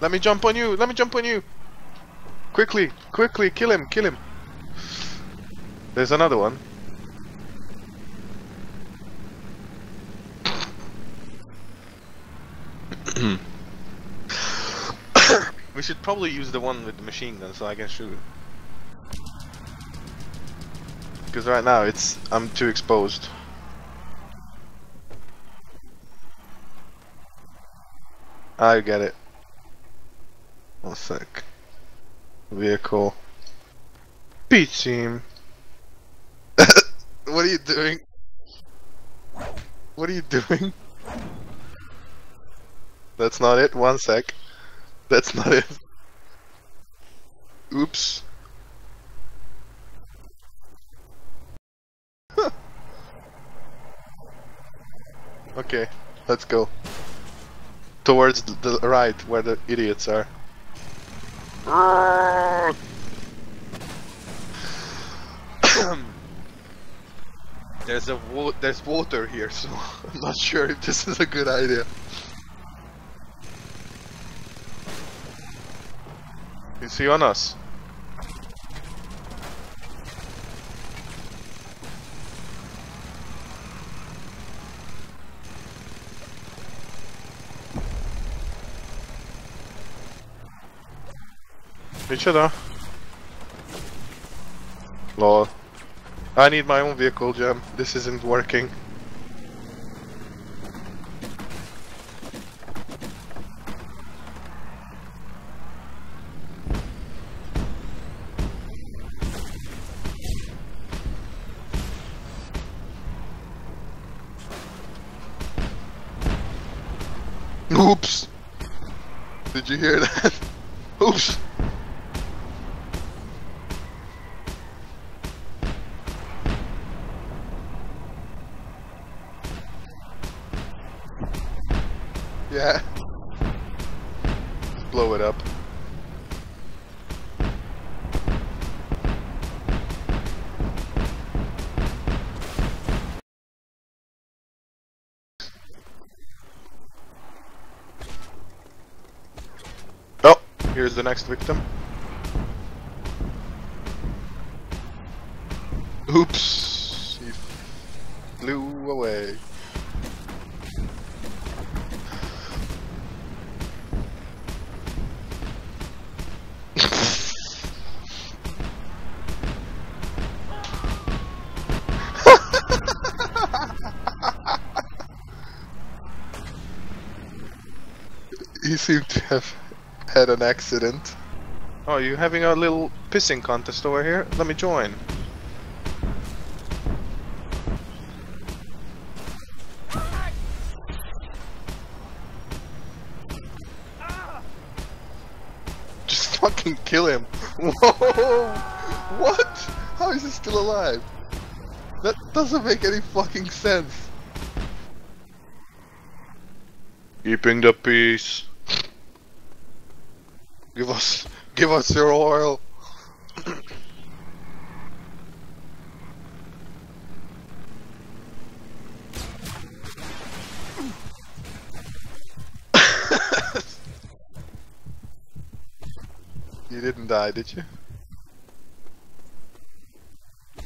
Let me jump on you! Let me jump on you! Quickly! Quickly! Kill him! Kill him! There's another one. we should probably use the one with the machine gun so I can shoot. Because right now it's I'm too exposed. I get it. One sec. Vehicle. Beat team. what are you doing? What are you doing? That's not it. One sec. That's not it. Oops. okay, let's go. Towards the right, where the idiots are. there's a wa there's water here, so I'm not sure if this is a good idea. Is he on us? Micsoda? Lol. I need my own vehicle, Jam. This isn't working. Oops! Did you hear that? Oops! Here's the next victim. Oops, he flew away. he seemed to have had an accident. Oh, you having a little pissing contest over here? Let me join. Just fucking kill him. Whoa! What? How is he still alive? That doesn't make any fucking sense. Keeping the peace. Give us, give us your oil. you didn't die, did you?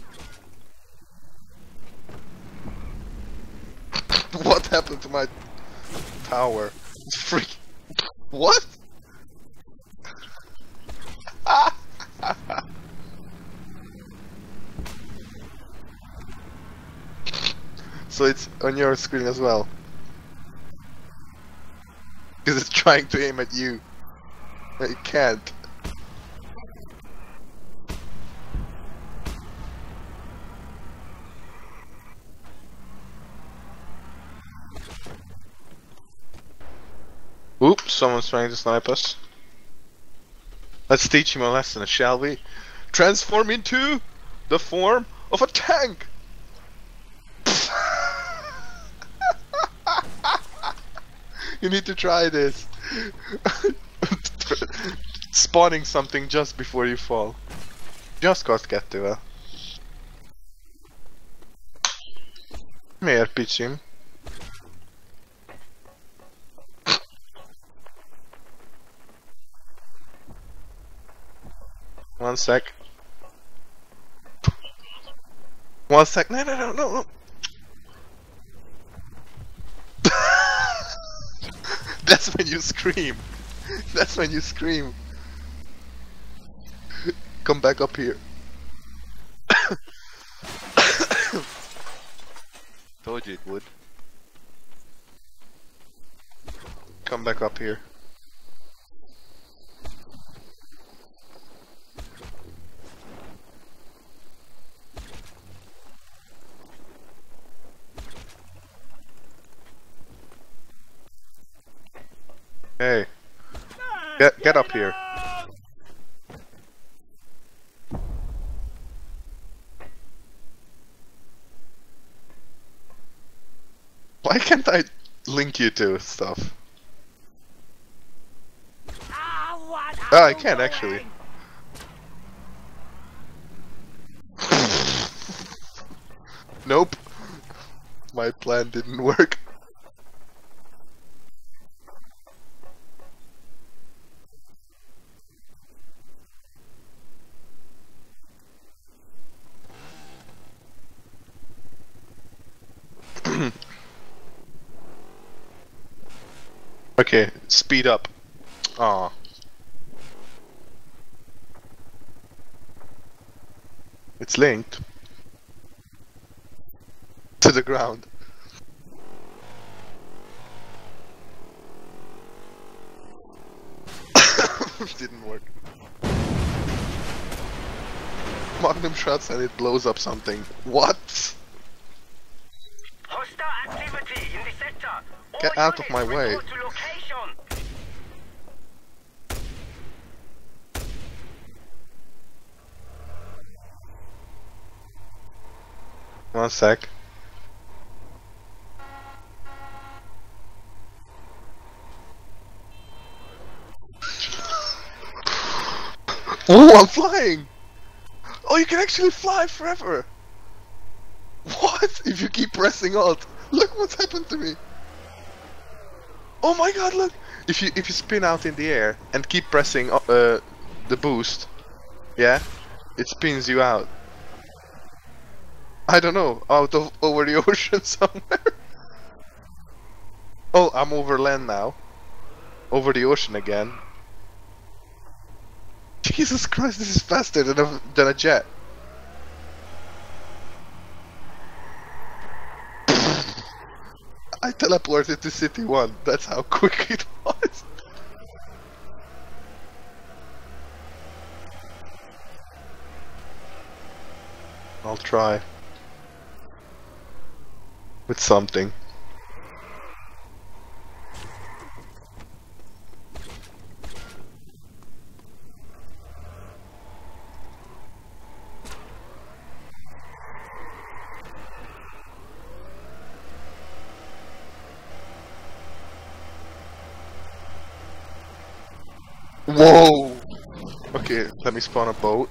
what happened to my tower? Freak. What? so it's on your screen as well. Because it's trying to aim at you. But it can't. Oops, someone's trying to snipe us. Let's teach him a lesson, shall we? Transform into the form of a tank! you need to try this. Spawning something just before you fall. Just azt kettővel. Miért, picsim? One sec. One sec. No, no, no, no, no. That's when you scream. That's when you scream. Come back up here. Told you it would. Come back up here. Hey. Get get up here. Why can't I link you to stuff? Ah, I can actually. nope. My plan didn't work. Okay, speed up. Aw. It's linked to the ground. Didn't work. Magnum shots and it blows up something. What? Hostile activity in the sector. All Get out of my way. One sec. Oh, I'm flying! Oh, you can actually fly forever! What? If you keep pressing Alt. Look what's happened to me. Oh my god, look! If you if you spin out in the air and keep pressing uh, the boost, yeah, it spins you out. I don't know, out of over the ocean somewhere. oh, I'm over land now. Over the ocean again. Jesus Christ, this is faster than a, than a jet. I teleported to City 1, that's how quick it was. I'll try. With something. Whoa! Okay, let me spawn a boat.